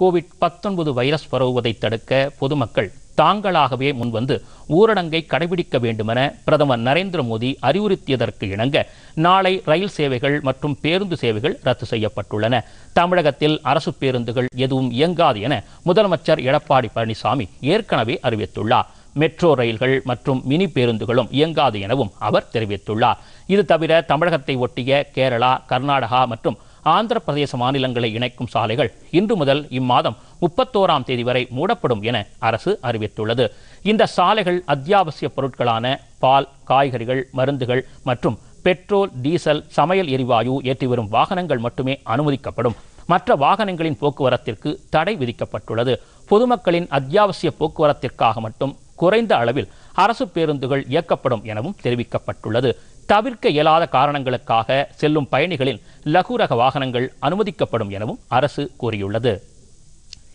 Covid 19 virus பரவுவதை தடுக்க பொதுமக்கள் தாங்களாகவே முன்வந்து ஊரடங்கை கடைபிடிக்க வேண்டுமென பிரதமர் நரேந்திர மோடி அறிவுறுத்தியதற்கு இணங்க நாளை ரயில் சேவைகள் மற்றும் பேருந்து சேவைகள் ரத்து செய்யப்பட்டுள்ளன. தமிழகத்தில் அரசு பேருந்துகள் எதுவும் இயங்காது என முதலமைச்சர் எடப்பாடி பழனிசாமி ஏற்கனவே அறிவித்துள்ளார். மெட்ரோ ரயில்கள் மற்றும் மினி பேருந்துகளும் இயங்காது எனவும் அவர் தெரிவித்துள்ளார். இது தவிர தமிழகத்தை ஒட்டிய கேரளா கர்நாடகா மற்றும் ஆந்திர பிரதேச மாநிலங்களை இணைக்கும் சாலைகள் இன்று முதல் இம்மாதம் முப்பத்தோராம் தேதி வரை மூடப்படும் என அரசு அறிவித்துள்ளது. இந்த சாலைகள் அத்தியாவசிய பொருட்களான பால் காய்கறிகள் மருந்துகள் மற்றும் பெட்ரோல் டீசல் சமையல் எரிவாயு ஏற்றி வரும் வாகனங்கள் மட்டுமே அனுமதிக்கப்படும். மற்ற வாகனங்களின் போக்குவரத்திற்கு தடை விதிக்கப்பட்டுள்ளது. பொதுமக்களின் அத்தியாவசிய போக்குவரத்திற்காக மட்டும் குறைந்த அளவில் அரசு பேருந்துகள் இயக்கப்படும் எனவும் தெரிவிக்கப்பட்டுள்ளது. தவிர்க்க இயலாத காரணங்களுக்காக செல்லும் பயணிகளின் லகு ரக வாகனங்கள் அனுமதிக்கப்படும் எனவும் அரசு கூறியுள்ளது.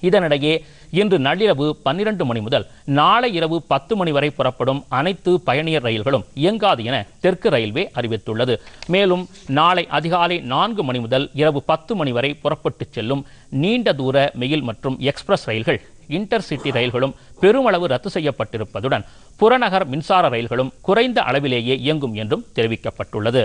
இதனிடையே இன்று நள்ளிரவு பன்னிரண்டு மணி முதல் நாளை இரவு பத்து மணி வரை புறப்படும் அனைத்து பயணியர் ரயில்களும் இயங்காது என தெற்கு ரயில்வே அறிவித்துள்ளது. மேலும் நாளை அதிகாலை நான்கு மணி முதல் இரவு பத்து மணி வரை புறப்பட்டுச் செல்லும் நீண்ட தூர மெயில் மற்றும் எக்ஸ்பிரஸ் ரயில்கள் இன்டர்சிட்டி ரயில்களும் பெருமளவு ரத்து செய்யப்பட்டிருப்பதுடன் புறநகர் மின்சார ரயில்களும் குறைந்த அளவிலேயே இயங்கும் என்றும் தெரிவிக்கப்பட்டுள்ளது.